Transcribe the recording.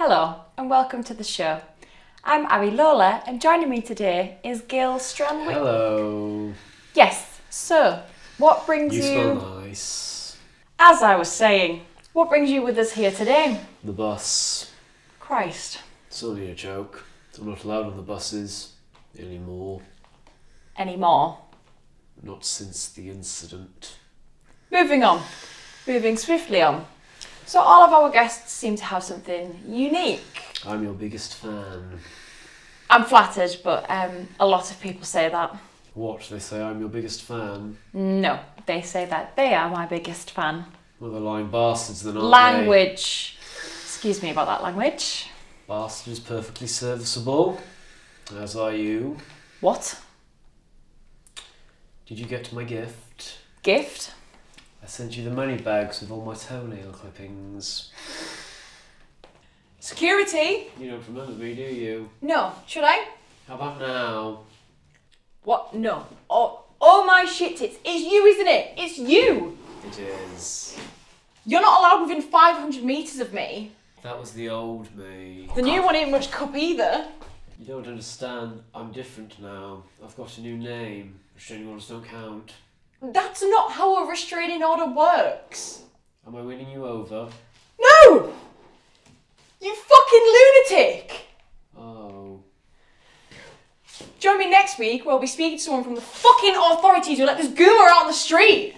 Hello and welcome to the show. I'm Abby Lola and joining me today is Gil Stranwick. Hello. Yes, so what brings You you, smell nice. as I was saying, what brings you with us here today? The bus. Christ. It's only a joke. I'm not allowed on the buses anymore. Any more? Not since the incident. Moving on. Moving swiftly on. So all of our guests seem to have something unique. I'm your biggest fan. I'm flattered, but um, a lot of people say that. What? They say I'm your biggest fan? No, they say that they are my biggest fan. Well, they're lying bastards then, aren't Language. Excuse me about that language. they? is perfectly serviceable. As are you. What? Did you get my gift? Gift? I sent you the money bags with all my toenail clippings. Security? You don't remember me, do you? No. Should I? How about now? What? No. Oh, oh my shit! It's it's you, isn't it? It's you. It is. You're not allowed within 500 meters of me. That was the old me. The new one ain't much cup either. You don't understand. I'm different now. I've got a new name. Restraining orders don't count. That's not how a restraining order works. Am I winning you over? No! You fucking lunatic! Oh. Join me next week where we'll be speaking to someone from the fucking authorities who let this goomer out on the street.